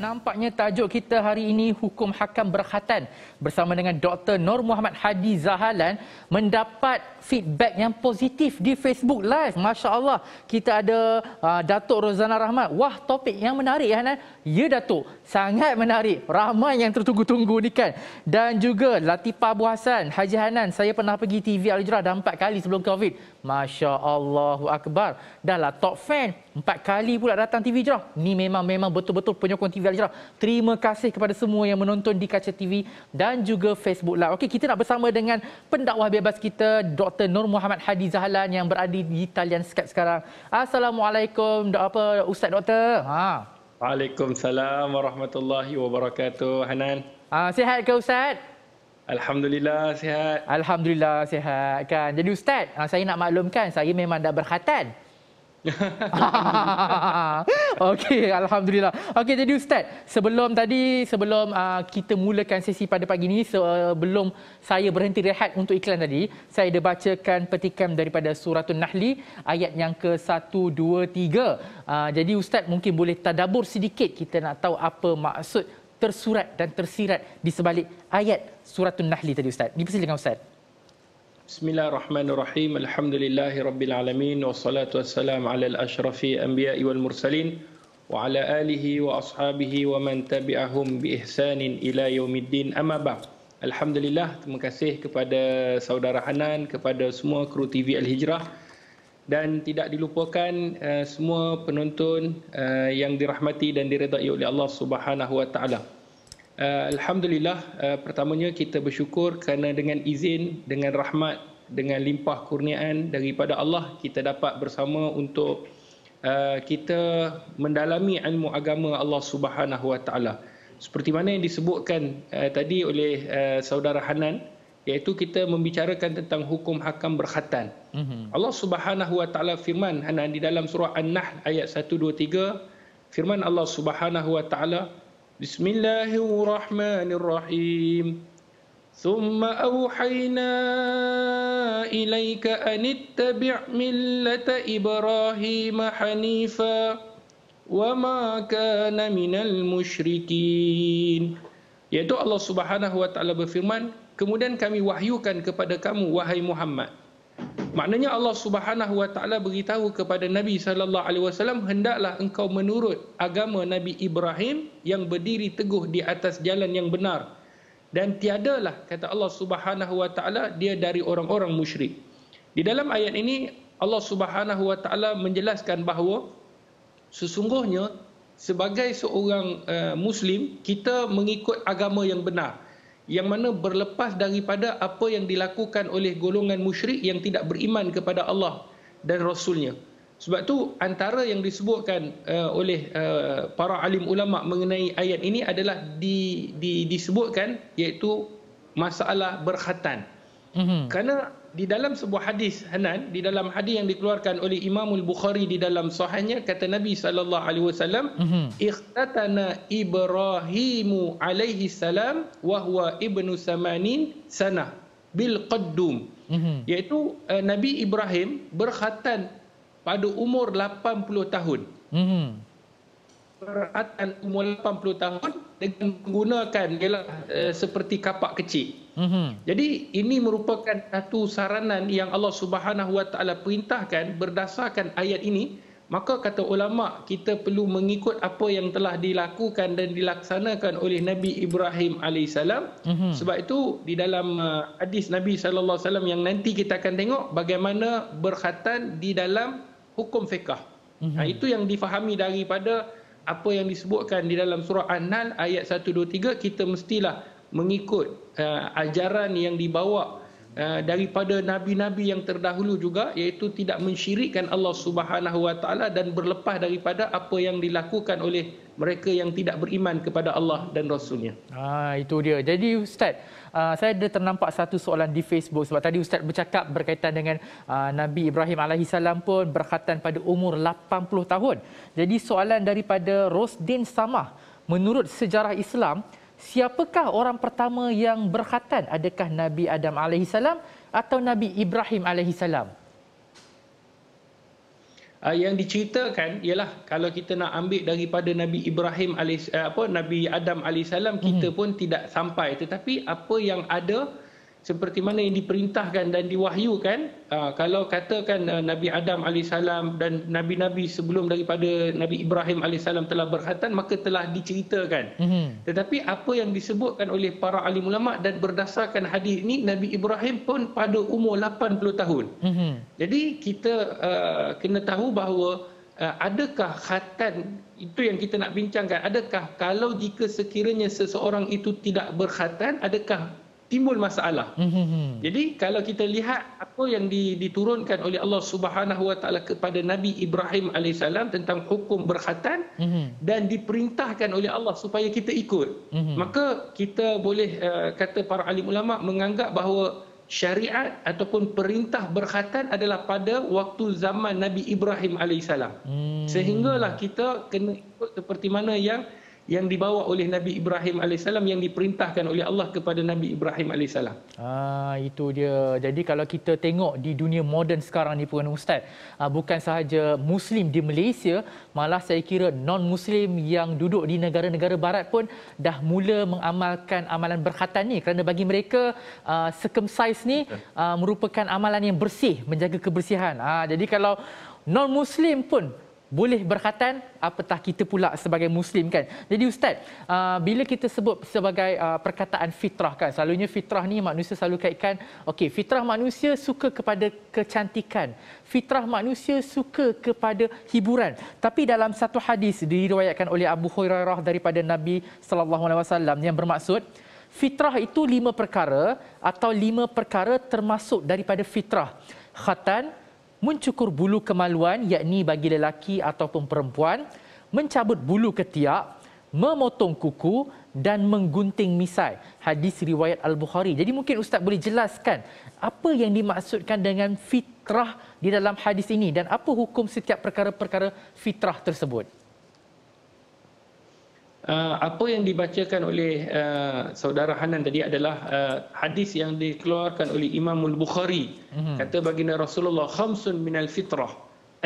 nampaknya tajuk kita hari ini hukum hakam berkhatan bersama dengan Dr. Nur Muhammad Hadi Zahalan mendapat feedback yang positif di Facebook Live. Masya Allah, kita ada uh, Datuk Rozana Rahmat. Wah, topik yang menarik ya. Ya Datuk, sangat menarik. Ramai yang tertunggu-tunggu ni kan. Dan juga Latifah Abu Hassan, Haji Hanan. Saya pernah pergi TV Al-Hijrah dah empat kali sebelum COVID. Masya Allah Akbar. Dah lah top fan. Empat kali pula datang TV Hijrah. Ni memang memang betul-betul penyokong TV Al-Hijrah. Terima kasih kepada semua yang menonton di kaca TV dan juga Facebook Live. Okey, kita nak bersama dengan pendakwah bebas kita, Dr. Nur Muhammad Hadi Zahlan yang berada di talian Skype sekarang. Assalamualaikum, apa Ustaz Doktor? Ha. Waalaikumsalam warahmatullahi wabarakatuh. Hanan. Ah, sihat ke Ustaz? Alhamdulillah sihat. Alhamdulillah sihat kan. Jadi Ustaz, ah, saya nak maklumkan saya memang dah berkhatan. Okey, alhamdulillah. Okey, jadi ustaz, sebelum tadi sebelum uh, kita mulakan sesi pada pagi ini sebelum saya berhenti rehat untuk iklan tadi, saya dah bacakan petikan daripada suratul Nahli ayat yang ke-1 2 3. Uh, jadi ustaz mungkin boleh tadabbur sedikit kita nak tahu apa maksud tersurat dan tersirat di sebalik ayat suratul Nahli tadi ustaz. Dipersilakan ustaz. Bismillahirrahmanirrahim. Alhamdulillahi rabbil alamin wassalatu wassalamu ala al-asyrafil anbiya'i wal mursalin wa ala alihi wa ashabihi wa man tabi'ahum bi ihsanin ila yaumiddin. Amma ba'd. Alhamdulillah, terima kasih kepada saudara Hanan, kepada semua kru TV Al-Hijrah dan tidak dilupakan uh, semua penonton uh, yang dirahmati dan diredai oleh Allah Subhanahu wa taala. Uh, Alhamdulillah, uh, pertamanya kita bersyukur kerana dengan izin, dengan rahmat, dengan limpah kurniaan daripada Allah, kita dapat bersama untuk uh, kita mendalami ilmu agama Allah Subhanahu Wa Taala. Seperti mana yang disebutkan uh, tadi oleh uh, saudara Hanan, iaitu kita membicarakan tentang hukum hakam berkhatan. Mm-hmm. Allah Subhanahu Wa Taala firman Hanan di dalam surah An-Nahl ayat 1 2 3, firman Allah Subhanahu Wa Taala بسم الله الرحمن الرحيم ثم أوحينا إليك أن اتبع ملة إبراهيم حنيفا وما كان من المشركين yaitu Allah Subhanahu wa taala berfirman kemudian kami wahyukan kepada kamu wahai Muhammad Maknanya Allah Subhanahu Wa Taala beritahu kepada Nabi Sallallahu Alaihi Wasallam hendaklah engkau menurut agama Nabi Ibrahim yang berdiri teguh di atas jalan yang benar dan tiadalah kata Allah Subhanahu Wa Taala dia dari orang-orang musyrik. Di dalam ayat ini Allah Subhanahu Wa Taala menjelaskan bahawa sesungguhnya sebagai seorang uh, muslim kita mengikut agama yang benar yang mana berlepas daripada apa yang dilakukan oleh golongan musyrik yang tidak beriman kepada Allah dan Rasulnya. Sebab tu antara yang disebutkan uh, oleh uh, para alim ulama mengenai ayat ini adalah di, di, disebutkan iaitu masalah berkhatan. Mm-hmm. Kerana di dalam sebuah hadis Hanan di dalam hadis yang dikeluarkan oleh Imam Al-Bukhari di dalam sahihnya kata Nabi sallallahu alaihi wasallam mhm. ikhtatana Ibrahimu alaihi salam wa huwa ibnu samanin sana bil qaddum mhm. iaitu uh, Nabi Ibrahim berkhatan pada umur 80 tahun mhm. berkhatan umur 80 tahun dengan menggunakan ialah uh, seperti kapak kecil Mm-hmm. Jadi ini merupakan satu saranan yang Allah Subhanahu Wa Taala perintahkan berdasarkan ayat ini. Maka kata ulama kita perlu mengikut apa yang telah dilakukan dan dilaksanakan oleh Nabi Ibrahim alaihissalam. Mm-hmm. Sebab itu di dalam uh, hadis Nabi sallallahu alaihi wasallam yang nanti kita akan tengok bagaimana berkhatan di dalam hukum fiqh. Mm-hmm. Nah, itu yang difahami daripada apa yang disebutkan di dalam surah An-Nahl ayat 1 2 3 kita mestilah mengikut uh, ajaran yang dibawa uh, daripada nabi-nabi yang terdahulu juga iaitu tidak mensyirikkan Allah Subhanahu Wa Taala dan berlepas daripada apa yang dilakukan oleh mereka yang tidak beriman kepada Allah dan Rasulnya. Ah itu dia. Jadi ustaz, uh, saya ada ternampak satu soalan di Facebook sebab tadi ustaz bercakap berkaitan dengan uh, Nabi Ibrahim alaihissalam pun berkhatan pada umur 80 tahun. Jadi soalan daripada Rosdin Samah, menurut sejarah Islam siapakah orang pertama yang berkhatan? Adakah Nabi Adam alaihissalam atau Nabi Ibrahim alaihissalam? uh, yang diceritakan ialah kalau kita nak ambil daripada Nabi Ibrahim alis uh, apa Nabi Adam alaihissalam kita hmm. pun tidak sampai tetapi apa yang ada seperti mana yang diperintahkan dan diwahyukan uh, kalau katakan uh, Nabi Adam alaihissalam dan nabi-nabi sebelum daripada Nabi Ibrahim alaihissalam telah berkhatan maka telah diceritakan mm-hmm. tetapi apa yang disebutkan oleh para alim ulama dan berdasarkan hadis ini Nabi Ibrahim pun pada umur 80 tahun mm-hmm. jadi kita uh, kena tahu bahawa uh, adakah khatan itu yang kita nak bincangkan adakah kalau jika sekiranya seseorang itu tidak berkhatan adakah timbul masalah. Mm-hmm. Jadi kalau kita lihat apa yang diturunkan oleh Allah Subhanahu Wa Taala kepada Nabi Ibrahim alaihissalam tentang hukum berkhatan mm-hmm. dan diperintahkan oleh Allah supaya kita ikut, mm-hmm. maka kita boleh uh, kata para alim ulama menganggap bahawa syariat ataupun perintah berkhatan adalah pada waktu zaman Nabi Ibrahim alaihissalam. Mm-hmm. Sehinggalah kita kena ikut seperti mana yang yang dibawa oleh Nabi Ibrahim AS yang diperintahkan oleh Allah kepada Nabi Ibrahim AS. Ah, itu dia. Jadi kalau kita tengok di dunia moden sekarang ni Puan Ustaz, ah, bukan sahaja Muslim di Malaysia, malah saya kira non-Muslim yang duduk di negara-negara barat pun dah mula mengamalkan amalan berkhatan ni kerana bagi mereka ah, circumcise ni ah, merupakan amalan yang bersih, menjaga kebersihan. Ah, jadi kalau non-Muslim pun boleh berkhatan apatah kita pula sebagai muslim kan? Jadi ustaz uh, bila kita sebut sebagai uh, perkataan fitrah kan? Selalunya fitrah ni manusia selalu kaitkan okey fitrah manusia suka kepada kecantikan. Fitrah manusia suka kepada hiburan. Tapi dalam satu hadis diriwayatkan oleh Abu Hurairah daripada Nabi sallallahu alaihi wasallam yang bermaksud fitrah itu lima perkara atau lima perkara termasuk daripada fitrah. Khatan mencukur bulu kemaluan yakni bagi lelaki ataupun perempuan, mencabut bulu ketiak, memotong kuku dan menggunting misai. Hadis riwayat Al-Bukhari. Jadi mungkin ustaz boleh jelaskan apa yang dimaksudkan dengan fitrah di dalam hadis ini dan apa hukum setiap perkara-perkara fitrah tersebut? Uh, apa yang dibacakan oleh uh, saudara Hanan tadi adalah uh, hadis yang dikeluarkan oleh Imam Al-Bukhari. Mm-hmm. Kata baginda Rasulullah khamsun minal fitrah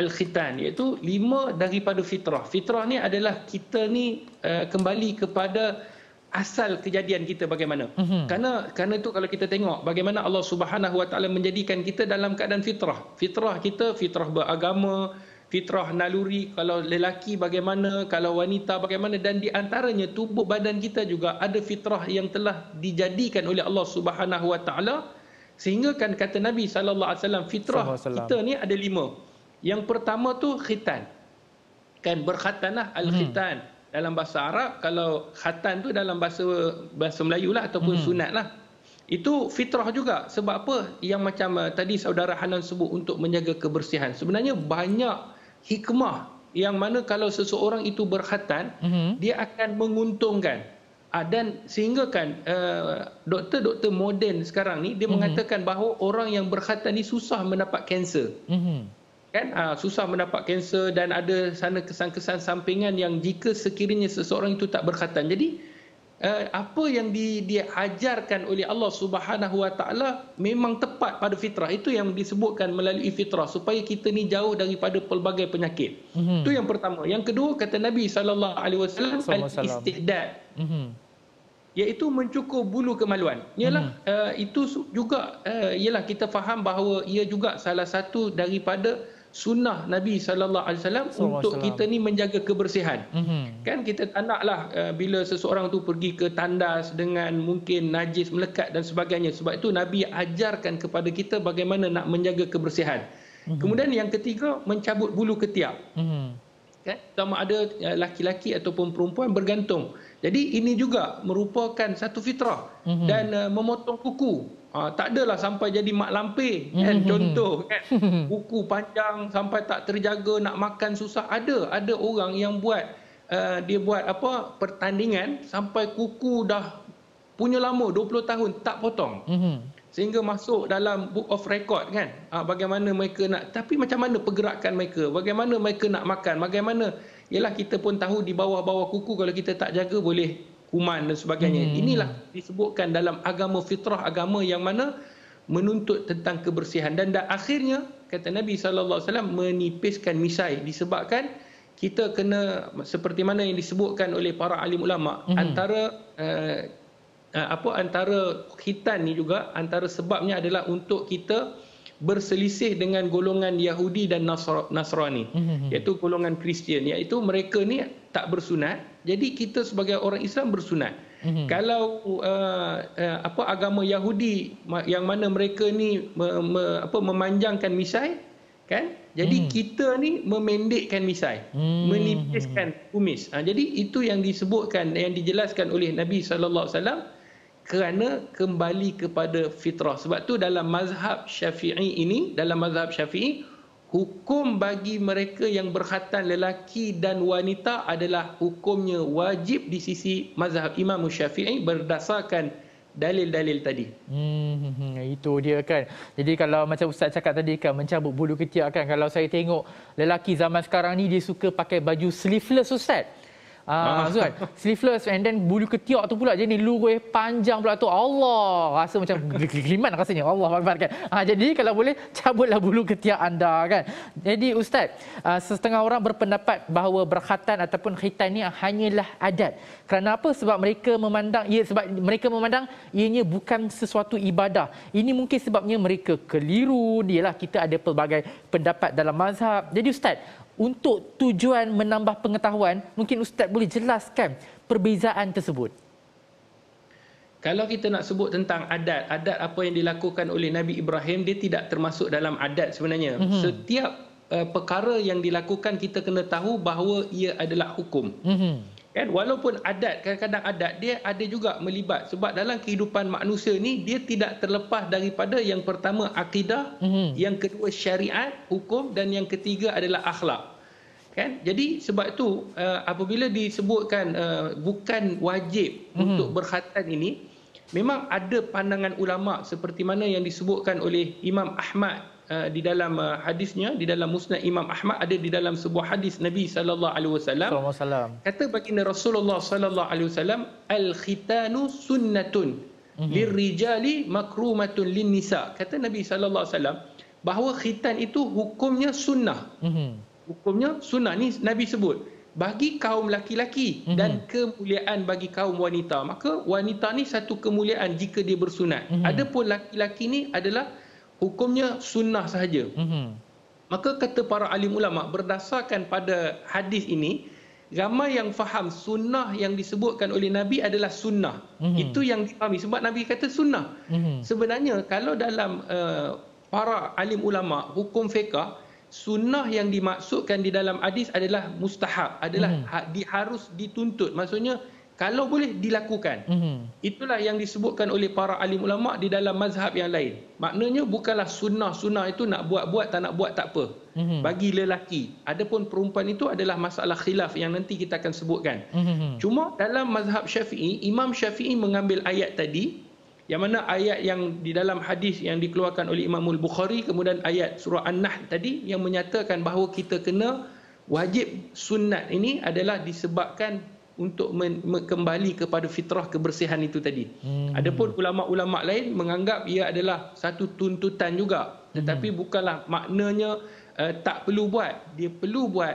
al-khitan iaitu lima daripada fitrah. Fitrah ni adalah kita ni uh, kembali kepada asal kejadian kita bagaimana. Mm-hmm. Karena karena itu kalau kita tengok bagaimana Allah Subhanahu Wa Taala menjadikan kita dalam keadaan fitrah. Fitrah kita fitrah beragama, fitrah naluri kalau lelaki bagaimana kalau wanita bagaimana dan di antaranya tubuh badan kita juga ada fitrah yang telah dijadikan oleh Allah Subhanahu Wa Taala. Sehingga kan kata Nabi sallallahu alaihi wasallam fitrah kita ni ada lima. Yang pertama tu khitan. Kan berkhatanlah al khitan hmm. dalam bahasa Arab kalau khatan tu dalam bahasa bahasa Melayu lah ataupun hmm. sunat lah. Itu fitrah juga. Sebab apa? Yang macam uh, tadi saudara Hanan sebut untuk menjaga kebersihan. Sebenarnya banyak hikmah yang mana kalau seseorang itu berkhatan mm-hmm. dia akan menguntungkan uh, dan sehingga kan uh, doktor-doktor moden sekarang ni dia mm-hmm. mengatakan bahawa orang yang berkhatan ni susah mendapat kanser mm-hmm. kan uh, susah mendapat kanser dan ada sana kesan-kesan sampingan yang jika sekiranya seseorang itu tak berkhatan jadi apa yang di, diajarkan oleh Allah Subhanahu Wa Taala memang tepat pada fitrah itu yang disebutkan melalui fitrah supaya kita ni jauh daripada pelbagai penyakit. Mm-hmm. Itu yang pertama. Yang kedua kata Nabi sallallahu alaihi wasallam al-istihdad. Mm-hmm. iaitu mencukur bulu kemaluan. Ialah mm-hmm. uh, itu juga uh, ialah kita faham bahawa ia juga salah satu daripada sunnah Nabi sallallahu alaihi wasallam untuk kita ni menjaga kebersihan. Mm-hmm. Kan kita tak naklah uh, bila seseorang tu pergi ke tandas dengan mungkin najis melekat dan sebagainya. Sebab itu Nabi ajarkan kepada kita bagaimana nak menjaga kebersihan. Mm-hmm. Kemudian yang ketiga mencabut bulu ketiak. Mm-hmm. Kan sama ada uh, laki-laki ataupun perempuan bergantung. Jadi ini juga merupakan satu fitrah mm-hmm. dan uh, memotong kuku Ha, tak adalah sampai jadi mak lampir kan? Contoh kan? Buku panjang sampai tak terjaga nak makan susah. Ada ada orang yang buat uh, dia buat apa pertandingan sampai kuku dah punya lama 20 tahun tak potong. Hmm. sehingga masuk dalam book of record kan? Ha, bagaimana mereka nak tapi macam mana pergerakan mereka? Bagaimana mereka nak makan? Bagaimana ialah kita pun tahu di bawah-bawah kuku kalau kita tak jaga boleh kuman dan sebagainya. Hmm. Inilah disebutkan dalam agama fitrah agama yang mana menuntut tentang kebersihan dan, dan akhirnya kata Nabi sallallahu alaihi wasallam menipiskan misai disebabkan kita kena seperti mana yang disebutkan oleh para alim ulama mm-hmm. antara uh, uh, apa antara khitan ni juga antara sebabnya adalah untuk kita berselisih dengan golongan Yahudi dan Nasrani mm-hmm. iaitu golongan Kristian iaitu mereka ni tak bersunat jadi kita sebagai orang Islam bersunat mm-hmm. kalau uh, uh, apa agama Yahudi yang mana mereka ni me, me, apa memanjangkan misai kan jadi hmm. kita ni memendekkan misai hmm. menipiskan kumis ha, jadi itu yang disebutkan yang dijelaskan oleh Nabi sallallahu alaihi wasallam kerana kembali kepada fitrah sebab tu dalam mazhab Syafi'i ini dalam mazhab Syafi'i hukum bagi mereka yang berkhatan lelaki dan wanita adalah hukumnya wajib di sisi mazhab Imam Syafi'i berdasarkan dalil-dalil tadi. Hmm, hmm, hmm, itu dia kan. Jadi kalau macam ustaz cakap tadi kan mencabut bulu ketiak kan kalau saya tengok lelaki zaman sekarang ni dia suka pakai baju sleeveless ustaz. Ah, uh? Sleeveless and then bulu ketiak tu pula jadi lurus panjang pula tu. Allah, rasa macam geliman rasanya. Allah Akbar kan. Ah, jadi kalau boleh cabutlah bulu ketiak anda kan. Jadi ustaz, uh, setengah orang berpendapat bahawa berkhatan ataupun khitan ni hanyalah adat. Kerana apa? Sebab mereka memandang ia sebab mereka memandang ianya bukan sesuatu ibadah. Ini mungkin sebabnya mereka keliru. Dialah kita ada pelbagai pendapat dalam mazhab. Jadi ustaz, untuk tujuan menambah pengetahuan, mungkin Ustaz boleh jelaskan perbezaan tersebut. Kalau kita nak sebut tentang adat, adat apa yang dilakukan oleh Nabi Ibrahim, dia tidak termasuk dalam adat sebenarnya. Mm-hmm. Setiap uh, perkara yang dilakukan, kita kena tahu bahawa ia adalah hukum. Mm-hmm kan walaupun adat kadang-kadang adat dia ada juga melibat sebab dalam kehidupan manusia ni dia tidak terlepas daripada yang pertama akidah mm-hmm. yang kedua syariat hukum dan yang ketiga adalah akhlak kan jadi sebab itu uh, apabila disebutkan uh, bukan wajib mm-hmm. untuk berkhatan ini memang ada pandangan ulama seperti mana yang disebutkan oleh Imam Ahmad Uh, di dalam uh, hadisnya di dalam musnad Imam Ahmad ada di dalam sebuah hadis Nabi sallallahu alaihi wasallam kata baginda Rasulullah sallallahu alaihi wasallam al khitanu sunnatun mm-hmm. lirrijali makrumatun linnisa kata Nabi sallallahu alaihi wasallam bahawa khitan itu hukumnya sunnah mm-hmm. hukumnya sunnah ni Nabi sebut bagi kaum laki-laki mm-hmm. dan kemuliaan bagi kaum wanita maka wanita ni satu kemuliaan jika dia bersunat mm-hmm. adapun laki-laki ni adalah hukumnya sunnah sahaja. Mm-hmm. Maka kata para alim ulama berdasarkan pada hadis ini ramai yang faham sunnah yang disebutkan oleh Nabi adalah sunnah. Mm-hmm. Itu yang dipahami sebab Nabi kata sunnah. Mm-hmm. Sebenarnya kalau dalam uh, para alim ulama hukum fiqah sunnah yang dimaksudkan di dalam hadis adalah mustahab, adalah mm-hmm. di, harus dituntut. Maksudnya kalau boleh dilakukan. Mm-hmm. Itulah yang disebutkan oleh para alim ulama di dalam mazhab yang lain. Maknanya bukanlah sunnah-sunnah itu nak buat-buat tak nak buat tak apa. Mm-hmm. Bagi lelaki. Adapun perempuan itu adalah masalah khilaf yang nanti kita akan sebutkan. Mm-hmm. Cuma dalam mazhab Syafi'i, Imam Syafi'i mengambil ayat tadi yang mana ayat yang di dalam hadis yang dikeluarkan oleh Imam Al-Bukhari kemudian ayat surah An-Nahl tadi yang menyatakan bahawa kita kena wajib sunat ini adalah disebabkan untuk kembali kepada fitrah kebersihan itu tadi. Hmm. Adapun ulama-ulama lain menganggap ia adalah satu tuntutan juga tetapi hmm. bukanlah maknanya uh, tak perlu buat. Dia perlu buat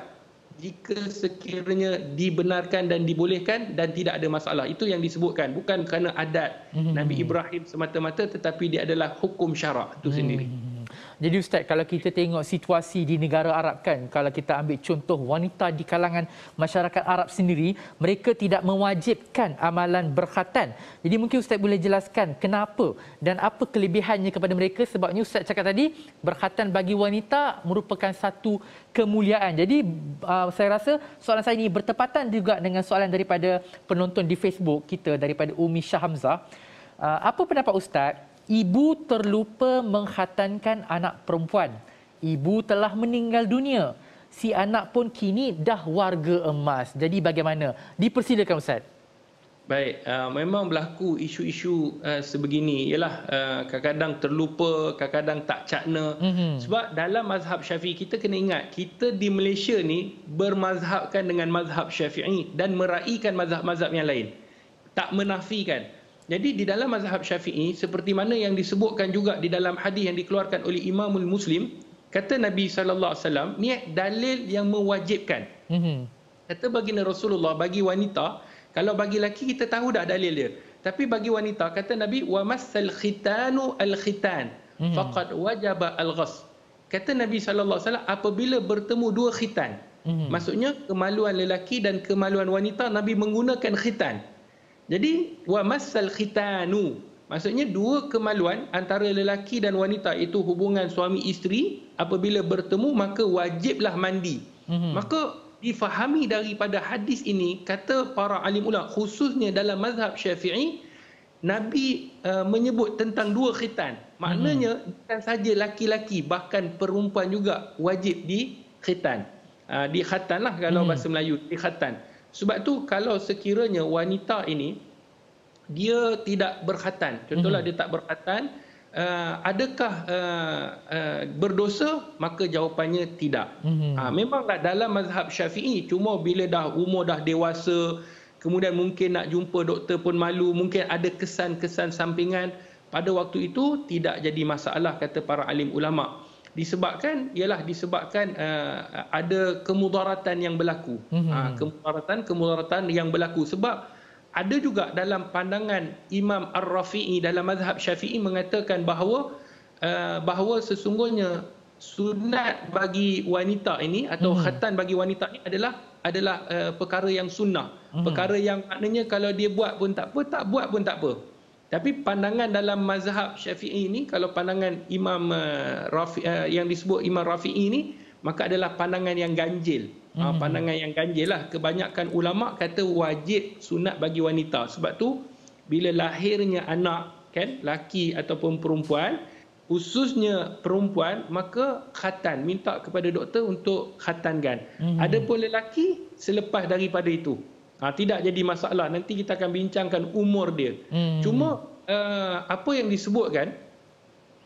jika sekiranya dibenarkan dan dibolehkan dan tidak ada masalah. Itu yang disebutkan bukan kerana adat hmm. Nabi Ibrahim semata-mata tetapi dia adalah hukum syarak itu hmm. sendiri. Jadi Ustaz, kalau kita tengok situasi di negara Arab kan, kalau kita ambil contoh wanita di kalangan masyarakat Arab sendiri, mereka tidak mewajibkan amalan berkhatan. Jadi mungkin Ustaz boleh jelaskan kenapa dan apa kelebihannya kepada mereka sebabnya Ustaz cakap tadi, berkhatan bagi wanita merupakan satu kemuliaan. Jadi uh, saya rasa soalan saya ini bertepatan juga dengan soalan daripada penonton di Facebook kita daripada Umi Syah Uh, apa pendapat Ustaz ibu terlupa menghatankan anak perempuan. Ibu telah meninggal dunia. Si anak pun kini dah warga emas. Jadi bagaimana? Dipersilakan Ustaz. Baik, uh, memang berlaku isu-isu uh, sebegini. Ialah uh, kadang-kadang terlupa, kadang-kadang tak cakna. Mm-hmm. Sebab dalam mazhab syafi'i, kita kena ingat, kita di Malaysia ni bermazhabkan dengan mazhab syafi'i dan meraihkan mazhab-mazhab yang lain. Tak menafikan. Jadi di dalam mazhab Syafi'i seperti mana yang disebutkan juga di dalam hadis yang dikeluarkan oleh Imamul Muslim kata Nabi sallallahu alaihi wasallam ni dalil yang mewajibkan. Mm-hmm. Kata baginda Rasulullah bagi wanita, kalau bagi lelaki kita tahu dah dalil dia. Tapi bagi wanita kata Nabi wa masal khitanu al khitan mm-hmm. faqad wajaba al ghas. Kata Nabi sallallahu alaihi wasallam apabila bertemu dua khitan. Mm-hmm. Maksudnya kemaluan lelaki dan kemaluan wanita Nabi menggunakan khitan. Jadi wa masal khitanu Maksudnya dua kemaluan antara lelaki dan wanita itu hubungan suami isteri apabila bertemu maka wajiblah mandi. Mm-hmm. Maka difahami daripada hadis ini kata para alim ulama khususnya dalam mazhab Syafi'i Nabi uh, menyebut tentang dua khitan. Maknanya mm-hmm. bukan saja laki-laki bahkan perempuan juga wajib di khitan. Uh, di khatan lah kalau mm-hmm. bahasa Melayu di khatan. Sebab tu kalau sekiranya wanita ini dia tidak berkhatan. Contohlah mm-hmm. dia tak berkhatan, uh, adakah uh, uh, berdosa? Maka jawapannya tidak. Mm-hmm. Uh, memanglah dalam mazhab Syafi'i cuma bila dah umur dah dewasa, kemudian mungkin nak jumpa doktor pun malu, mungkin ada kesan-kesan sampingan, pada waktu itu tidak jadi masalah kata para alim ulama. Disebabkan ialah disebabkan uh, ada kemudaratan yang berlaku. Mm-hmm. Uh, kemudaratan kemudaratan yang berlaku sebab ada juga dalam pandangan Imam Ar-Rafi'i dalam mazhab Syafi'i mengatakan bahawa uh, bahawa sesungguhnya sunat bagi wanita ini atau hmm. khatan bagi wanita ini adalah adalah uh, perkara yang sunnah. Hmm. Perkara yang maknanya kalau dia buat pun tak apa, tak buat pun tak apa. Tapi pandangan dalam mazhab Syafi'i ini kalau pandangan Imam uh, Rafi uh, yang disebut Imam Rafi'i ini maka adalah pandangan yang ganjil. Ha, hmm. pandangan yang ganjil lah. Kebanyakan ulama kata wajib sunat bagi wanita. Sebab tu bila lahirnya anak kan laki ataupun perempuan khususnya perempuan maka khatan minta kepada doktor untuk khatankan. Hmm. Adapun lelaki selepas daripada itu. Ha, tidak jadi masalah. Nanti kita akan bincangkan umur dia. Hmm. Cuma uh, apa yang disebutkan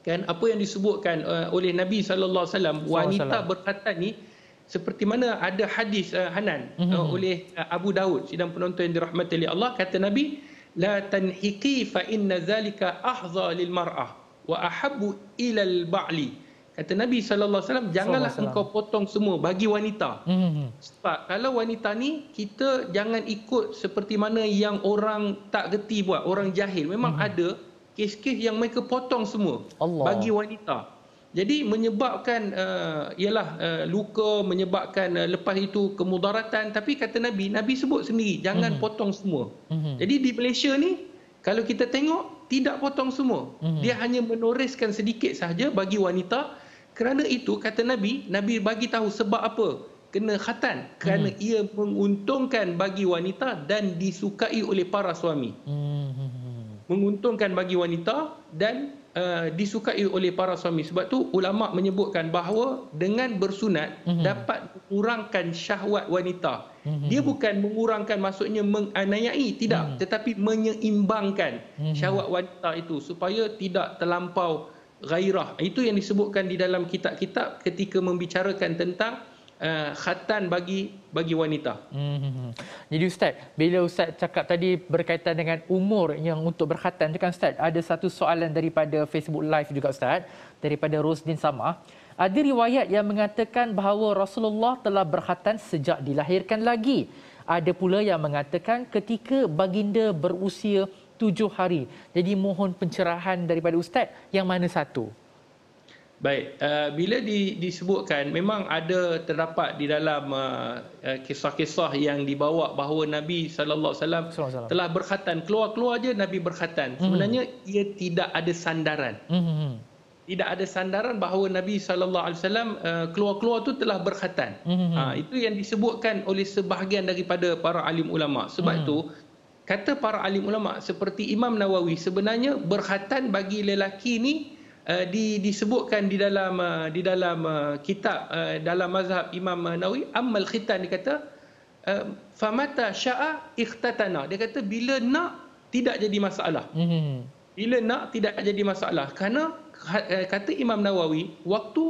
kan apa yang disebutkan uh, oleh Nabi sallallahu alaihi wasallam wanita berkhatan ni seperti mana ada hadis uh, Hanan mm-hmm. uh, oleh uh, Abu Daud sidang penonton yang dirahmati oleh Allah kata Nabi la tanhiqi fa inna zalika ahza lil mar'ah wa ahabbu ila al ba'li kata Nabi sallallahu alaihi wasallam janganlah engkau potong semua bagi wanita mm-hmm. sebab kalau wanita ni kita jangan ikut seperti mana yang orang tak reti buat orang jahil memang mm-hmm. ada kes-kes yang mereka potong semua Allah. bagi wanita jadi menyebabkan uh, ialah uh, luka menyebabkan uh, lepas itu kemudaratan tapi kata Nabi Nabi sebut sendiri jangan mm-hmm. potong semua. Mm-hmm. Jadi di Malaysia ni kalau kita tengok tidak potong semua. Mm-hmm. Dia hanya menoreskan sedikit sahaja bagi wanita. Kerana itu kata Nabi Nabi bagi tahu sebab apa kena khatan kerana mm-hmm. ia menguntungkan bagi wanita dan disukai oleh para suami. Mm-hmm. Menguntungkan bagi wanita dan uh, disukai oleh para suami sebab tu ulama menyebutkan bahawa dengan bersunat mm-hmm. dapat mengurangkan syahwat wanita mm-hmm. dia bukan mengurangkan maksudnya menganiayai tidak mm-hmm. tetapi menyeimbangkan mm-hmm. syahwat wanita itu supaya tidak terlampau gairah itu yang disebutkan di dalam kitab-kitab ketika membicarakan tentang uh, khatan bagi bagi wanita. Hmm. Jadi ustaz, bila ustaz cakap tadi berkaitan dengan umur yang untuk berkhatan kan ustaz, ada satu soalan daripada Facebook Live juga ustaz daripada Rosdin Sama. Ada riwayat yang mengatakan bahawa Rasulullah telah berkhatan sejak dilahirkan lagi. Ada pula yang mengatakan ketika baginda berusia tujuh hari. Jadi mohon pencerahan daripada ustaz yang mana satu? Baik, uh, bila di, disebutkan memang ada terdapat di dalam uh, uh, kisah-kisah yang dibawa bahawa Nabi sallallahu alaihi wasallam telah berkhatan keluar-keluar aja Nabi berkhatan. Mm-hmm. Sebenarnya ia tidak ada sandaran. Mm-hmm. Tidak ada sandaran bahawa Nabi sallallahu alaihi wasallam uh, keluar-keluar tu telah berkhatan. Mm-hmm. Uh, itu yang disebutkan oleh sebahagian daripada para alim ulama. Sebab mm-hmm. itu kata para alim ulama seperti Imam Nawawi sebenarnya berkhatan bagi lelaki ni uh, di, disebutkan di dalam uh, di dalam uh, kitab uh, dalam mazhab Imam Nawawi amal khitan dia kata uh, famata syaa ikhtatana dia kata bila nak tidak jadi masalah hmm. bila nak tidak jadi masalah kerana kata Imam Nawawi waktu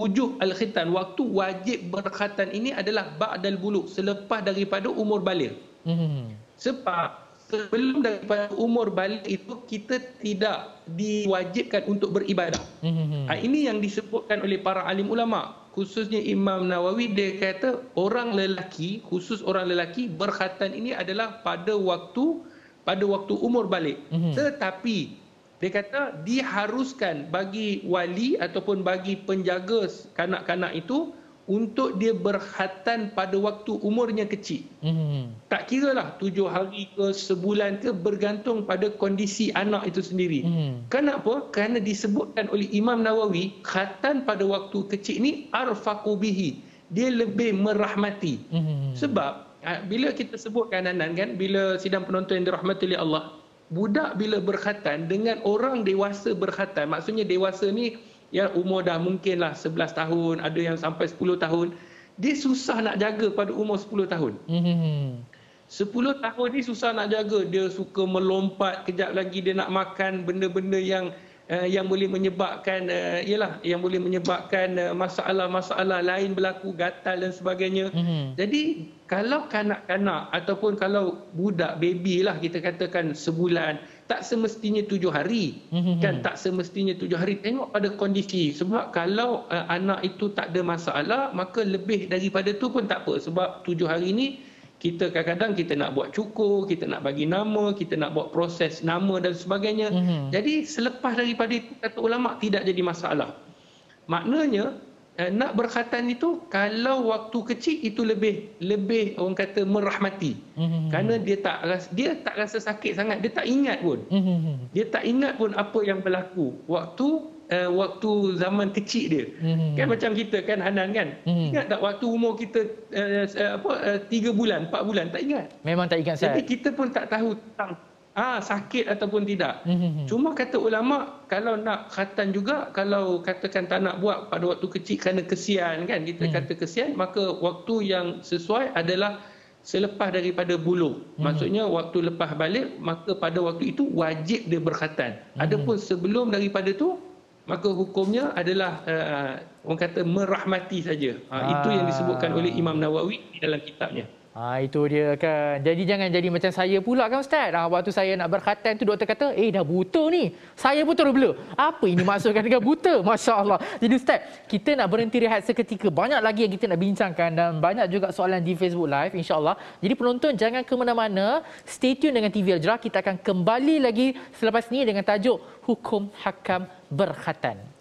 wujud al khitan waktu wajib berkhatan ini adalah ba'dal buluk selepas daripada umur balik hmm. sebab sebelum daripada umur balik itu kita tidak diwajibkan untuk beribadah. Mm-hmm. Ha, ini yang disebutkan oleh para alim ulama, khususnya Imam Nawawi dia kata orang lelaki, khusus orang lelaki berkhatan ini adalah pada waktu pada waktu umur balik. Mm-hmm. Tetapi dia kata diharuskan bagi wali ataupun bagi penjaga kanak-kanak itu untuk dia berkhatan pada waktu umurnya kecil. Hmm. Tak kira lah tujuh hari ke sebulan ke bergantung pada kondisi anak itu sendiri. Hmm. Kenapa? Kerana disebutkan oleh Imam Nawawi khatan pada waktu kecil ni arfaqu bihi. Dia lebih merahmati. Hmm. Sebab ah, bila kita sebutkan Anan kan bila sidang penonton yang dirahmati oleh Allah budak bila berkhatan dengan orang dewasa berkhatan maksudnya dewasa ni ya umur dah mungkinlah 11 tahun, ada yang sampai 10 tahun, dia susah nak jaga pada umur 10 tahun. Hmm. 10 tahun ni susah nak jaga, dia suka melompat, kejap lagi dia nak makan benda-benda yang uh, yang boleh menyebabkan uh, yalah yang boleh menyebabkan uh, masalah-masalah lain berlaku gatal dan sebagainya. Mm-hmm. Jadi kalau kanak-kanak ataupun kalau budak baby lah kita katakan sebulan tak semestinya tujuh hari. Mm-hmm. kan? tak semestinya tujuh hari. Tengok pada kondisi. Sebab kalau uh, anak itu tak ada masalah maka lebih daripada tu pun tak apa. Sebab tujuh hari ni kita kadang-kadang kita nak buat cukur kita nak bagi nama kita nak buat proses nama dan sebagainya. Mm-hmm. jadi selepas daripada itu kata ulama tidak jadi masalah. Maknanya nak berkhatan itu kalau waktu kecil itu lebih lebih orang kata merahmati. Mm-hmm. kerana dia tak dia tak rasa sakit sangat. Dia tak ingat pun. Mm-hmm. dia tak ingat pun apa yang berlaku. Waktu uh, waktu zaman kecil dia. Mm-hmm. kan macam kita kan Hanan kan? Mm-hmm. ingat tak waktu umur kita uh, uh, apa uh, 3 bulan 4 bulan? Tak ingat. Memang tak ingat saya jadi kita pun tak tahu tentang Ah sakit ataupun tidak. Mm-hmm. Cuma kata ulama kalau nak khatan juga kalau katakan tak nak buat pada waktu kecil kerana kesian kan kita mm. kata kesian maka waktu yang sesuai adalah selepas daripada buluh. Mm. Maksudnya waktu lepas balik maka pada waktu itu wajib dia berkhatan. Mm. Adapun sebelum daripada tu maka hukumnya adalah uh, orang kata merahmati saja. Ah. itu yang disebutkan oleh Imam Nawawi dalam kitabnya. Ha, itu dia kan. Jadi jangan jadi macam saya pula kan Ustaz. Ha, waktu saya nak berkhatan tu doktor kata, eh dah buta ni. Saya pun terus blur. Apa ini maksudkan dengan buta? Masya Allah. Jadi Ustaz, kita nak berhenti rehat seketika. Banyak lagi yang kita nak bincangkan dan banyak juga soalan di Facebook Live insya Allah. Jadi penonton jangan ke mana-mana. Stay tune dengan TV Al-Jirah. Kita akan kembali lagi selepas ni dengan tajuk Hukum Hakam Berkhatan.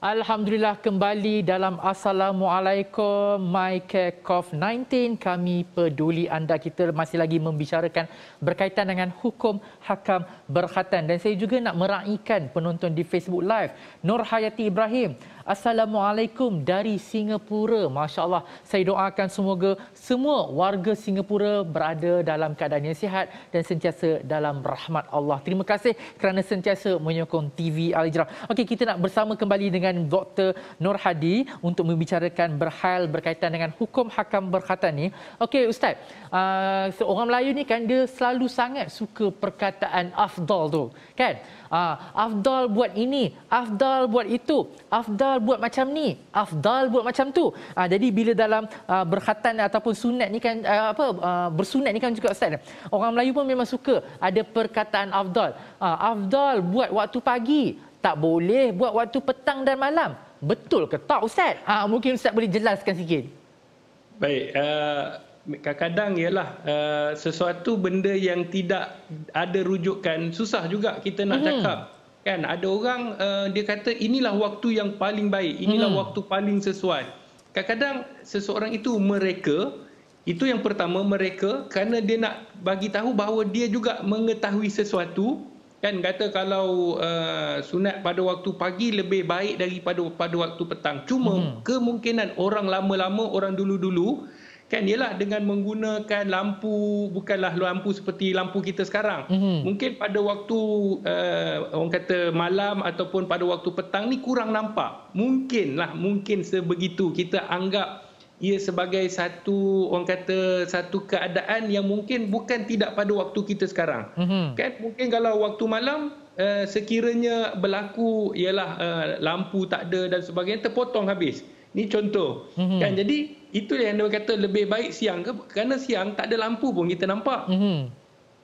Alhamdulillah kembali dalam Assalamualaikum My Care COVID-19 Kami peduli anda kita masih lagi membicarakan berkaitan dengan hukum hakam berkhatan Dan saya juga nak meraihkan penonton di Facebook Live Nur Hayati Ibrahim Assalamualaikum dari Singapura. Masya Allah, saya doakan semoga semua warga Singapura berada dalam keadaan yang sihat dan sentiasa dalam rahmat Allah. Terima kasih kerana sentiasa menyokong TV Al-Ijrah. Okey, kita nak bersama kembali dengan Dr. Nur Hadi untuk membicarakan berhal berkaitan dengan hukum hakam berkatan ni. Okey, Ustaz. Uh, seorang Melayu ni kan dia selalu sangat suka perkataan afdal tu. Kan? Ah, afdal buat ini, afdal buat itu, afdal buat macam ni, afdal buat macam tu. Ah, jadi bila dalam ah, berkhatan ataupun sunat ni kan ah, apa ah, bersunat ni kan juga ustaz. Orang Melayu pun memang suka ada perkataan afdal. Ah, afdal buat waktu pagi, tak boleh buat waktu petang dan malam. Betul ke tak ustaz? Ah, mungkin ustaz boleh jelaskan sikit. Baik, uh kadang-kadang ialah uh, sesuatu benda yang tidak ada rujukan susah juga kita nak hmm. cakap kan ada orang uh, dia kata inilah waktu yang paling baik inilah hmm. waktu paling sesuai kadang-kadang seseorang itu mereka itu yang pertama mereka kerana dia nak bagi tahu bahawa dia juga mengetahui sesuatu kan kata kalau uh, sunat pada waktu pagi lebih baik daripada pada waktu petang cuma hmm. kemungkinan orang lama-lama orang dulu-dulu kan ialah dengan menggunakan lampu bukanlah lampu seperti lampu kita sekarang mm-hmm. mungkin pada waktu uh, orang kata malam ataupun pada waktu petang ni kurang nampak mungkinlah mungkin sebegitu kita anggap ia sebagai satu orang kata satu keadaan yang mungkin bukan tidak pada waktu kita sekarang mm-hmm. kan mungkin kalau waktu malam uh, sekiranya berlaku ialah uh, lampu tak ada dan sebagainya terpotong habis ni contoh mm-hmm. kan jadi itu yang dia kata lebih baik siang ke kerana siang tak ada lampu pun kita nampak. Mm-hmm.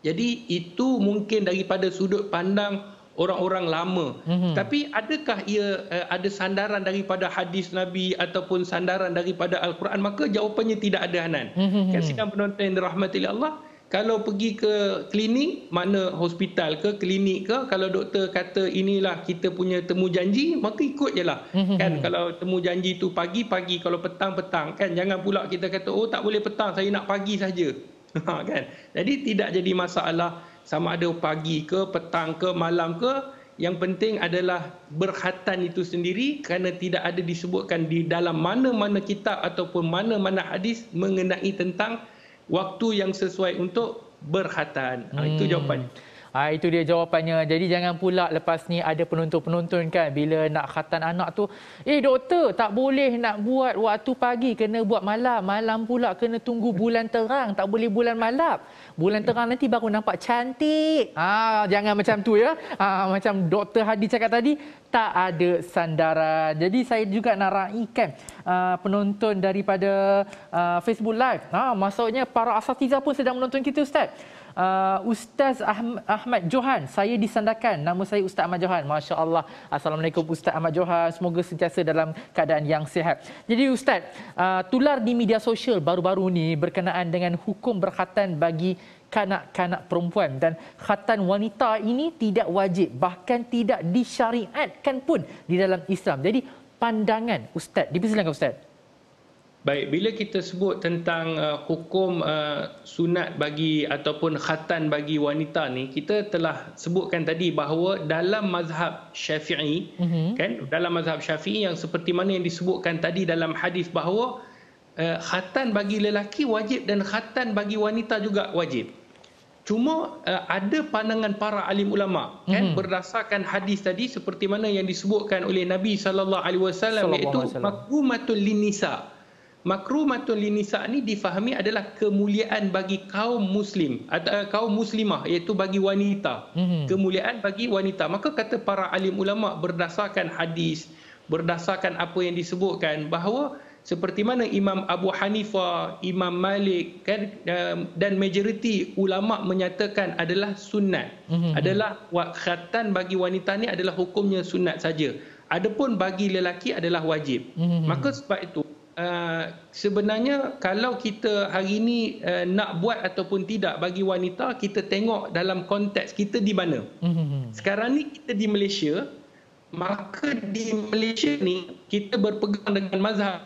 Jadi itu mungkin daripada sudut pandang orang-orang lama. Mm-hmm. Tapi adakah ia uh, ada sandaran daripada hadis Nabi ataupun sandaran daripada Al-Quran? Maka jawapannya tidak ada Hanan. Mm-hmm. Kan sidang penonton yang dirahmati Allah, kalau pergi ke klinik, mana hospital ke, klinik ke, kalau doktor kata inilah kita punya temu janji, maka ikut je lah. Mm-hmm. Kan kalau temu janji tu pagi, pagi. Kalau petang, petang. Kan jangan pula kita kata, oh tak boleh petang, saya nak pagi saja. Ha, kan? Jadi tidak jadi masalah sama ada pagi ke, petang ke, malam ke, yang penting adalah berkhatan itu sendiri kerana tidak ada disebutkan di dalam mana-mana kitab ataupun mana-mana hadis mengenai tentang waktu yang sesuai untuk berkhatan. Hmm. Itu jawapannya. Ha, itu dia jawapannya. Jadi jangan pula lepas ni ada penonton-penonton kan bila nak khatan anak tu, eh doktor tak boleh nak buat waktu pagi kena buat malam. Malam pula kena tunggu bulan terang, tak boleh bulan malam. Bulan terang nanti baru nampak cantik. Ha, jangan macam tu ya. Ha, macam doktor Hadi cakap tadi, tak ada sandaran. Jadi saya juga nak raikan uh, penonton daripada uh, Facebook Live. Ha, maksudnya para asatiza pun sedang menonton kita Ustaz uh, Ustaz Ahmad Johan. Saya disandarkan. Nama saya Ustaz Ahmad Johan. Masya Allah. Assalamualaikum Ustaz Ahmad Johan. Semoga sentiasa dalam keadaan yang sihat. Jadi Ustaz, uh, tular di media sosial baru-baru ini berkenaan dengan hukum berkhatan bagi kanak-kanak perempuan dan khatan wanita ini tidak wajib bahkan tidak disyariatkan pun di dalam Islam. Jadi pandangan Ustaz, dipersilakan Ustaz. Baik, bila kita sebut tentang uh, hukum uh, sunat bagi ataupun khatan bagi wanita ni, kita telah sebutkan tadi bahawa dalam mazhab Syafi'i, mm-hmm. kan, dalam mazhab Syafi'i yang seperti mana yang disebutkan tadi dalam hadis bahawa uh, khatan bagi lelaki wajib dan khatan bagi wanita juga wajib. Cuma uh, ada pandangan para alim ulama kan mm-hmm. berdasarkan hadis tadi seperti mana yang disebutkan oleh Nabi sallallahu alaihi wasallam iaitu makrumatul linisa makrumatun linisa ni difahami adalah kemuliaan bagi kaum muslim atau kaum muslimah iaitu bagi wanita mm-hmm. kemuliaan bagi wanita maka kata para alim ulama berdasarkan hadis berdasarkan apa yang disebutkan bahawa seperti mana Imam Abu Hanifah, Imam Malik kan dan majoriti ulama menyatakan adalah sunat. Mm-hmm. Adalah khatan bagi wanita ni adalah hukumnya sunat saja. Adapun bagi lelaki adalah wajib. Mm-hmm. Maka sebab itu Uh, sebenarnya kalau kita hari ini uh, nak buat ataupun tidak bagi wanita kita tengok dalam konteks kita di mana. Mm-hmm. sekarang ni kita di Malaysia maka di Malaysia ni kita berpegang dengan mazhab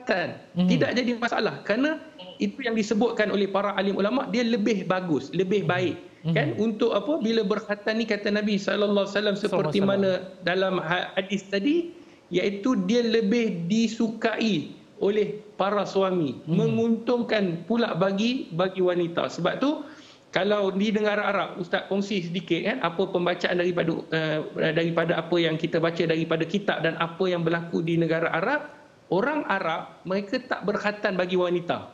mm-hmm. tidak jadi masalah kerana itu yang disebutkan oleh para alim ulama dia lebih bagus lebih baik. Mm-hmm. kan? Untuk apa? Bila berkhatan ni kata Nabi sallallahu alaihi wasallam seperti mana dalam ha-, hadis tadi iaitu dia lebih disukai oleh para suami hmm. menguntungkan pula bagi bagi wanita sebab tu kalau di negara Arab ustaz kongsi sedikit kan apa pembacaan daripada uh, daripada apa yang kita baca daripada kitab dan apa yang berlaku di negara Arab orang Arab mereka tak berkhatan bagi wanita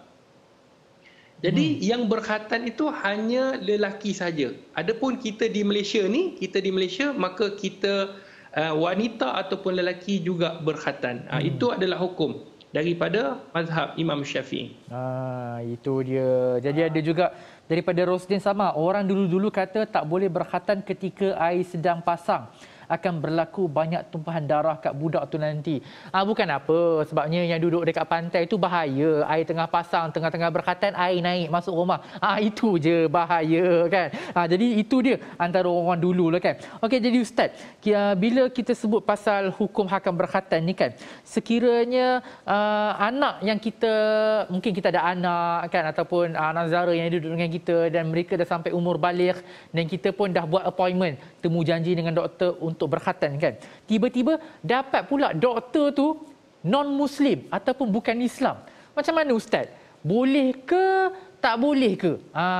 jadi hmm. yang berkhatan itu hanya lelaki saja adapun kita di Malaysia ni kita di Malaysia maka kita uh, wanita ataupun lelaki juga berkhatan. Uh, hmm. Itu adalah hukum daripada mazhab Imam Syafi'i. Ah itu dia. Jadi ada juga daripada Rosdin sama orang dulu-dulu kata tak boleh berkhatan ketika air sedang pasang akan berlaku banyak tumpahan darah kat budak tu nanti. Ah bukan apa sebabnya yang duduk dekat pantai tu bahaya. Air tengah pasang, tengah-tengah berkatan air naik masuk rumah. Ah itu je bahaya kan. Ah jadi itu dia antara orang dulu lah kan. Okey jadi ustaz, bila kita sebut pasal hukum hakam berkhatan ni kan, sekiranya uh, anak yang kita mungkin kita ada anak kan ataupun uh, anak Zara yang duduk dengan kita dan mereka dah sampai umur balik dan kita pun dah buat appointment temu janji dengan doktor untuk berkhatan kan. Tiba-tiba dapat pula doktor tu non-muslim ataupun bukan Islam. Macam mana ustaz? Boleh ke tak boleh ke? Ha.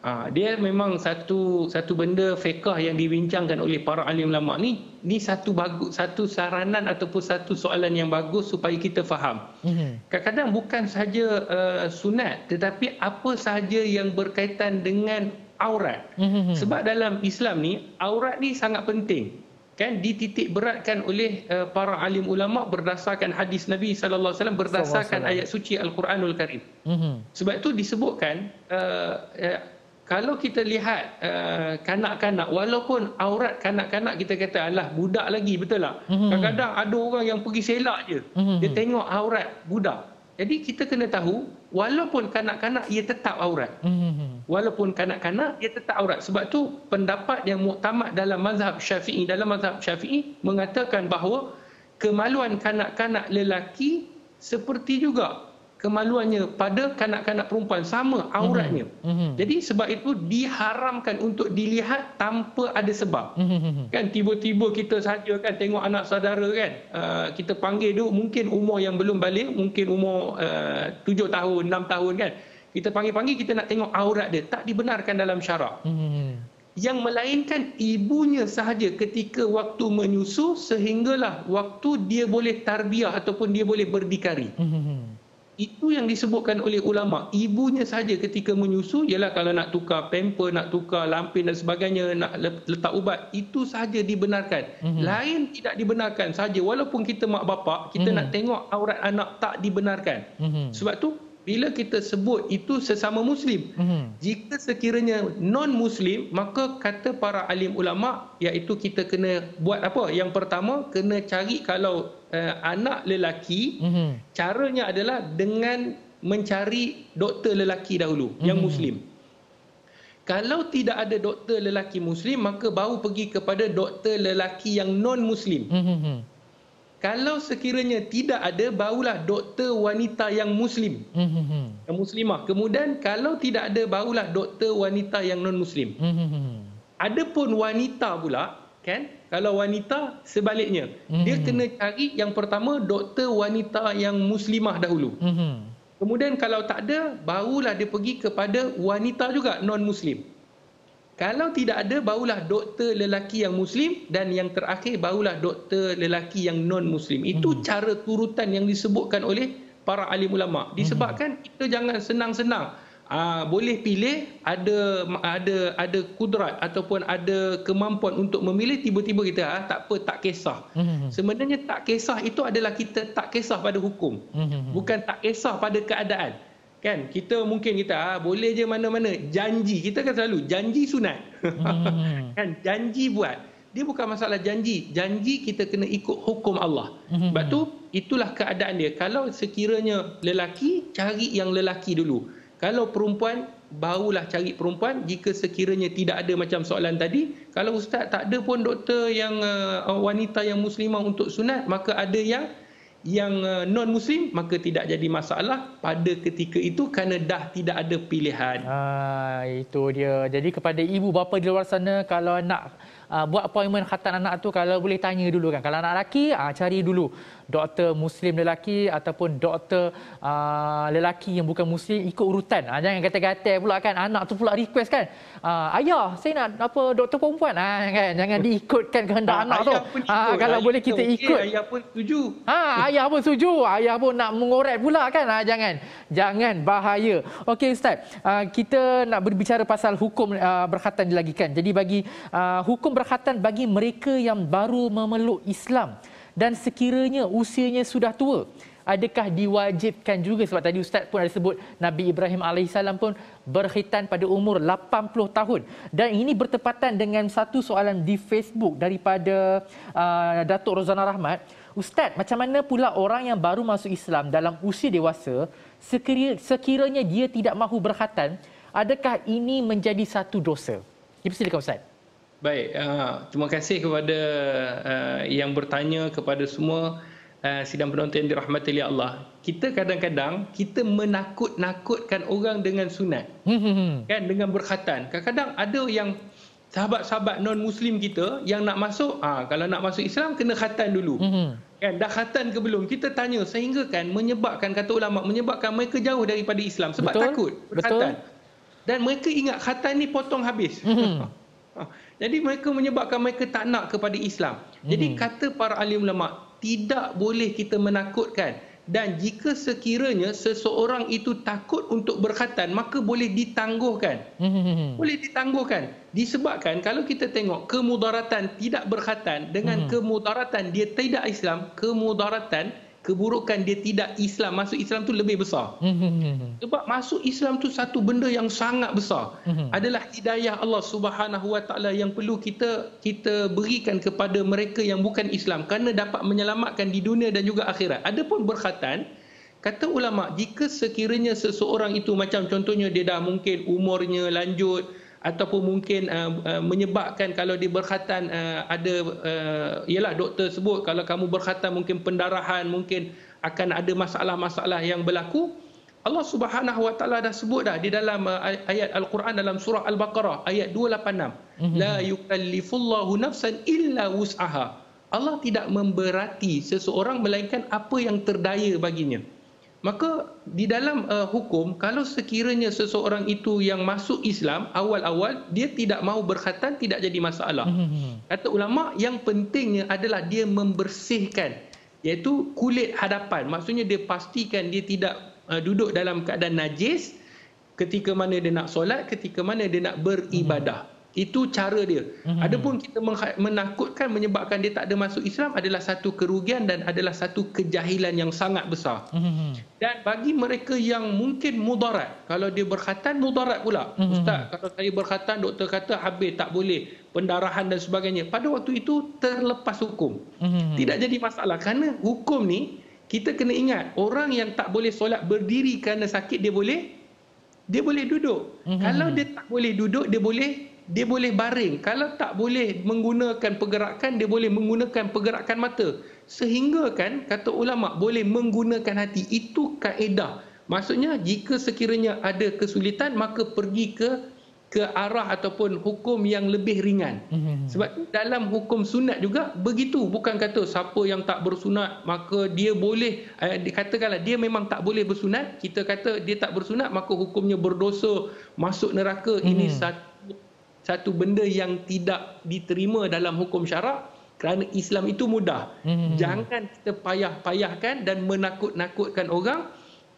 Ha, dia memang satu satu benda fiqah yang dibincangkan oleh para alim ulama ni ni satu bagus satu saranan ataupun satu soalan yang bagus supaya kita faham. Mm-hmm. Kadang-kadang bukan saja uh, sunat tetapi apa sahaja yang berkaitan dengan aurat. Mm-hmm. Sebab dalam Islam ni aurat ni sangat penting. kan dititik beratkan oleh uh, para alim ulama berdasarkan hadis Nabi sallallahu alaihi wasallam berdasarkan ayat suci Al-Quranul Karim. Mm-hmm. Sebab itu disebutkan uh, uh, kalau kita lihat uh, kanak-kanak walaupun aurat kanak-kanak kita kata alah budak lagi betul tak? Mm-hmm. Kadang-kadang ada orang yang pergi selak je. Mm-hmm. Dia tengok aurat budak. Jadi kita kena tahu walaupun kanak-kanak ia tetap aurat. Hmm. Walaupun kanak-kanak ia tetap aurat. Sebab tu pendapat yang muktamad dalam mazhab Syafi'i dalam mazhab Syafi'i mengatakan bahawa kemaluan kanak-kanak lelaki seperti juga kemaluannya pada kanak-kanak perempuan sama auratnya. Mm-hmm. Jadi sebab itu diharamkan untuk dilihat tanpa ada sebab. Mm-hmm. Kan tiba-tiba kita saja kan tengok anak saudara kan uh, kita panggil dia mungkin umur yang belum balik, mungkin umur uh, 7 tahun, 6 tahun kan. Kita panggil-panggil kita nak tengok aurat dia, tak dibenarkan dalam syarak. Mm-hmm. Yang melainkan ibunya sahaja ketika waktu menyusu sehinggalah waktu dia boleh tarbiyah ataupun dia boleh berdikari. Mm-hmm itu yang disebutkan oleh ulama ibunya saja ketika menyusu ialah kalau nak tukar pamper nak tukar lampin dan sebagainya nak letak ubat itu saja dibenarkan mm-hmm. lain tidak dibenarkan saja walaupun kita mak bapak kita mm-hmm. nak tengok aurat anak tak dibenarkan mm-hmm. sebab tu bila kita sebut itu sesama muslim mm-hmm. jika sekiranya non muslim maka kata para alim ulama iaitu kita kena buat apa yang pertama kena cari kalau uh, anak lelaki mm-hmm. caranya adalah dengan mencari doktor lelaki dahulu mm-hmm. yang muslim kalau tidak ada doktor lelaki muslim maka baru pergi kepada doktor lelaki yang non muslim mm-hmm. Kalau sekiranya tidak ada, barulah doktor wanita yang Muslim. Mm-hmm. Yang Muslimah. Kemudian kalau tidak ada, barulah doktor wanita yang non-Muslim. Mm-hmm. Adapun wanita pula, kan? Kalau wanita, sebaliknya. Mm-hmm. Dia kena cari yang pertama, doktor wanita yang Muslimah dahulu. Mm-hmm. Kemudian kalau tak ada, barulah dia pergi kepada wanita juga non-Muslim. Kalau tidak ada, barulah doktor lelaki yang Muslim dan yang terakhir barulah doktor lelaki yang non-Muslim. Itu hmm. cara turutan yang disebutkan oleh para alim ulama. Disebabkan hmm. kita jangan senang-senang. Aa, ah, boleh pilih ada ada ada kudrat ataupun ada kemampuan untuk memilih tiba-tiba kita ah, tak apa tak kisah. Hmm. Sebenarnya tak kisah itu adalah kita tak kisah pada hukum. Hmm. Bukan tak kisah pada keadaan kan? Kita mungkin kita ah, boleh je mana-mana. Janji kita kan selalu janji sunat. Hmm. kan? Janji buat. Dia bukan masalah janji. Janji kita kena ikut hukum Allah. Hmm. sebab tu itulah keadaan dia. Kalau sekiranya lelaki cari yang lelaki dulu. Kalau perempuan barulah cari perempuan. Jika sekiranya tidak ada macam soalan tadi kalau ustaz tak ada pun doktor yang uh, wanita yang muslimah untuk sunat maka ada yang yang uh, non muslim maka tidak jadi masalah pada ketika itu kerana dah tidak ada pilihan. Ah itu dia. Jadi kepada ibu bapa di luar sana kalau nak uh, buat appointment khatan anak tu kalau boleh tanya dulu kan. Kalau anak lelaki uh, cari dulu doktor muslim lelaki ataupun doktor uh, lelaki yang bukan muslim ikut urutan. Uh, jangan kata-kata pula kan anak tu pula request kan. Uh, ayah saya nak apa doktor perempuan uh, kan. Jangan diikutkan kehendak uh, anak tu. Uh, kalau ayah boleh kita ikut. Okay, ayah pun setuju. Ha, ayah pun setuju. Ayah pun nak mengoret pula kan. Uh, jangan. Jangan bahaya. Okey ustaz. Uh, kita nak berbicara pasal hukum uh, berkhatan lagi kan. Jadi bagi uh, hukum berkhatan bagi mereka yang baru memeluk Islam dan sekiranya usianya sudah tua adakah diwajibkan juga? Sebab tadi ustaz pun ada sebut Nabi Ibrahim alaihissalam pun berkhitan pada umur 80 tahun. Dan ini bertepatan dengan satu soalan di Facebook daripada uh, Datuk Rozana Rahmat. Ustaz macam mana pula orang yang baru masuk Islam dalam usia dewasa sekiranya dia tidak mahu berkhatan adakah ini menjadi satu dosa? Silakan Ustaz. Baik, uh, terima kasih kepada uh, yang bertanya kepada semua uh, sidang penonton yang dirahmati oleh Allah. Kita kadang-kadang kita menakut-nakutkan orang dengan sunat. Hmm. kan dengan berkhatan. Kadang-kadang ada yang sahabat-sahabat non-muslim kita yang nak masuk, ah kalau nak masuk Islam kena khatan dulu. Hmm. Kan dah khatan ke belum? Kita tanya sehingga kan menyebabkan kata ulama menyebabkan mereka jauh daripada Islam sebab Betul. takut berkhatan. Betul. Dan mereka ingat khatan ni potong habis. Jadi mereka menyebabkan mereka tak nak kepada Islam. Jadi hmm. kata para alim ulama, tidak boleh kita menakutkan dan jika sekiranya seseorang itu takut untuk berkhatan maka boleh ditangguhkan hmm. boleh ditangguhkan disebabkan kalau kita tengok kemudaratan tidak berkhatan dengan hmm. kemudaratan dia tidak Islam kemudaratan keburukan dia tidak Islam masuk Islam tu lebih besar. Mm-hmm. Sebab masuk Islam tu satu benda yang sangat besar. Adalah hidayah Allah Subhanahu Wa Taala yang perlu kita kita berikan kepada mereka yang bukan Islam kerana dapat menyelamatkan di dunia dan juga akhirat. Adapun berkhatan kata ulama jika sekiranya seseorang itu macam contohnya dia dah mungkin umurnya lanjut ataupun mungkin uh, uh, menyebabkan kalau dia berkhatan uh, ada uh, ialah doktor sebut kalau kamu berkhatan mungkin pendarahan mungkin akan ada masalah-masalah yang berlaku Allah Subhanahu Wa Taala dah sebut dah di dalam uh, ayat Al-Quran dalam surah Al-Baqarah ayat 286 mm-hmm. la yukallifullahu nafsan illa wus'aha. Allah tidak memberati seseorang melainkan apa yang terdaya baginya Maka di dalam uh, hukum kalau sekiranya seseorang itu yang masuk Islam awal-awal dia tidak mahu berkhatan tidak jadi masalah. Mm-hmm. Kata ulama yang pentingnya adalah dia membersihkan iaitu kulit hadapan. Maksudnya dia pastikan dia tidak uh, duduk dalam keadaan najis ketika mana dia nak solat, ketika mana dia nak beribadah. Mm-hmm. Itu cara dia. Mm-hmm. Adapun kita menakutkan menyebabkan dia tak ada masuk Islam adalah satu kerugian dan adalah satu kejahilan yang sangat besar. Mm-hmm. Dan bagi mereka yang mungkin mudarat, kalau dia berkhatan mudarat pula. Mm-hmm. Ustaz, kalau saya berkhatan doktor kata habis tak boleh pendarahan dan sebagainya. Pada waktu itu terlepas hukum. Mm-hmm. Tidak jadi masalah kerana hukum ni kita kena ingat orang yang tak boleh solat berdiri kerana sakit dia boleh dia boleh duduk. Mm-hmm. Kalau dia tak boleh duduk dia boleh dia boleh baring. Kalau tak boleh menggunakan pergerakan, dia boleh menggunakan pergerakan mata. Sehingga kan, kata ulama, boleh menggunakan hati. Itu kaedah. Maksudnya, jika sekiranya ada kesulitan, maka pergi ke ke arah ataupun hukum yang lebih ringan. Mm-hmm. Sebab dalam hukum sunat juga begitu. Bukan kata siapa yang tak bersunat maka dia boleh eh, dikatakanlah dia memang tak boleh bersunat. Kita kata dia tak bersunat maka hukumnya berdosa masuk neraka. Mm-hmm. Ini satu satu benda yang tidak diterima dalam hukum syarak kerana Islam itu mudah. Hmm. Jangan kita payah-payahkan dan menakut-nakutkan orang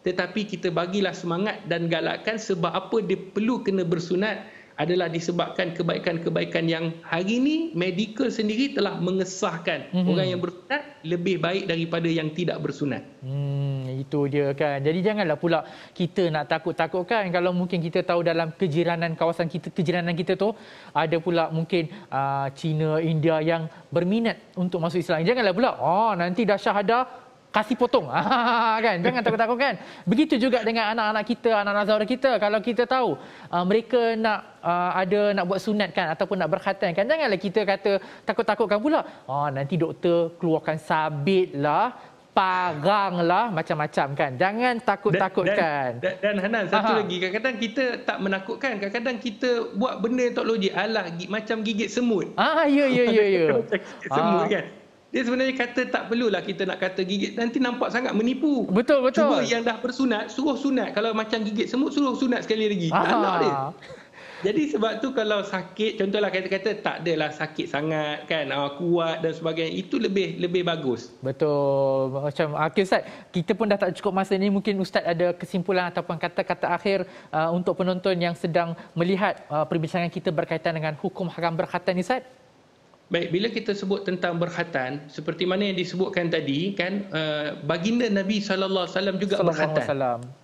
tetapi kita bagilah semangat dan galakkan sebab apa dia perlu kena bersunat adalah disebabkan kebaikan-kebaikan yang hari ini medical sendiri telah mengesahkan mm-hmm. orang yang bersunat lebih baik daripada yang tidak bersunat. Hmm, itu dia kan. Jadi janganlah pula kita nak takut-takutkan kalau mungkin kita tahu dalam kejiranan kawasan kita kejiranan kita tu ada pula mungkin uh, China, India yang berminat untuk masuk Islam. Janganlah pula oh nanti dah syahadah kasih potong. kan? Jangan takut-takut kan. Begitu juga dengan anak-anak kita, anak-anak saudara kita. Kalau kita tahu uh, mereka nak uh, ada nak buat sunat kan ataupun nak berkhatan kan. Janganlah kita kata takut-takutkan pula. Oh, nanti doktor keluarkan sabit lah. Parang lah macam-macam kan. Jangan takut-takutkan. Dan, dan, dan Hanan, satu Aha. lagi. Kadang-kadang kita tak menakutkan. Kadang-kadang kita buat benda yang tak logik. Alah, macam gigit semut. Ah, ya, ya, ya. ya. semut ah. kan. Dia sebenarnya kata tak perlulah kita nak kata gigit nanti nampak sangat menipu. Betul betul. Cuba yang dah bersunat suruh sunat kalau macam gigit semut suruh sunat sekali lagi. Tak nak dia. Jadi sebab tu kalau sakit contohlah kata-kata tak adalah sakit sangat kan uh, kuat dan sebagainya itu lebih lebih bagus. Betul. Macam okay, Ustaz, kita pun dah tak cukup masa ni mungkin Ustaz ada kesimpulan ataupun kata-kata akhir uh, untuk penonton yang sedang melihat uh, perbincangan kita berkaitan dengan hukum haram berkhatan ni Ustaz. Baik, bila kita sebut tentang berkhatan, seperti mana yang disebutkan tadi, kan uh, baginda Nabi sallallahu alaihi wasallam juga berkhatan.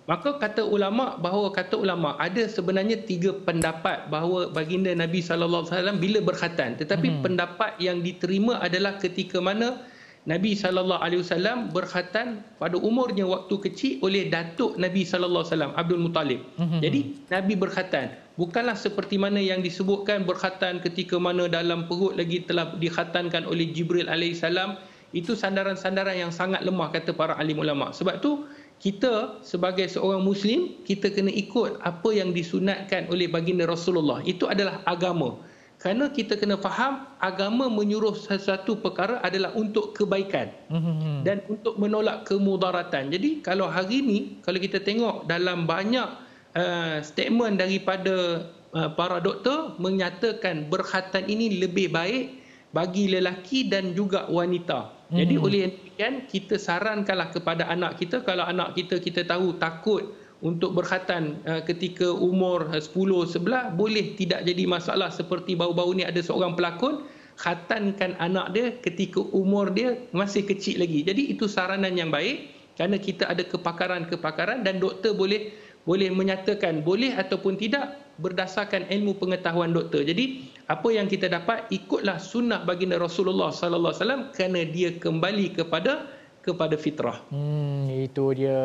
Maka kata ulama bahawa kata ulama ada sebenarnya tiga pendapat bahawa baginda Nabi sallallahu alaihi wasallam bila berkhatan, tetapi hmm. pendapat yang diterima adalah ketika mana Nabi sallallahu alaihi wasallam berkhatan pada umurnya waktu kecil oleh datuk Nabi sallallahu alaihi wasallam Abdul Muttalib. Hmm. Jadi Nabi berkhatan bukanlah seperti mana yang disebutkan berkhatan ketika mana dalam perut lagi telah dikhatankan oleh Jibril alaihissalam itu sandaran-sandaran yang sangat lemah kata para alim ulama. Sebab tu kita sebagai seorang muslim kita kena ikut apa yang disunatkan oleh baginda Rasulullah. Itu adalah agama. Kerana kita kena faham agama menyuruh sesuatu perkara adalah untuk kebaikan mm-hmm. dan untuk menolak kemudaratan. Jadi kalau hari ini kalau kita tengok dalam banyak uh, statement daripada uh, para doktor menyatakan berkhatan ini lebih baik bagi lelaki dan juga wanita. Jadi hmm. oleh demikian kita sarankanlah kepada anak kita kalau anak kita kita tahu takut untuk berkhatan uh, ketika umur 10 11 boleh tidak jadi masalah seperti baru-baru ni ada seorang pelakon khatankan anak dia ketika umur dia masih kecil lagi. Jadi itu saranan yang baik kerana kita ada kepakaran-kepakaran dan doktor boleh boleh menyatakan boleh ataupun tidak berdasarkan ilmu pengetahuan doktor. Jadi apa yang kita dapat ikutlah sunnah baginda Rasulullah sallallahu alaihi wasallam kerana dia kembali kepada kepada fitrah. Hmm, itu dia.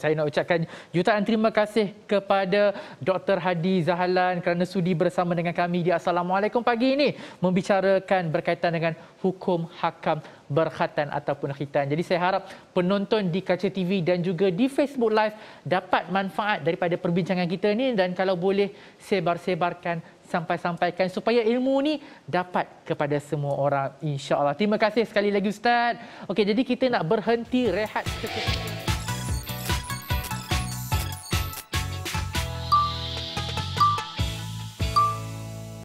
Saya nak ucapkan jutaan terima kasih kepada Dr. Hadi Zahalan kerana sudi bersama dengan kami di Assalamualaikum pagi ini membicarakan berkaitan dengan hukum hakam berkhatan ataupun khitan. Jadi saya harap penonton di Kaca TV dan juga di Facebook Live dapat manfaat daripada perbincangan kita ini dan kalau boleh sebar-sebarkan sampai-sampaikan supaya ilmu ni dapat kepada semua orang insya-Allah. Terima kasih sekali lagi ustaz. Okey jadi kita nak berhenti rehat sekejap.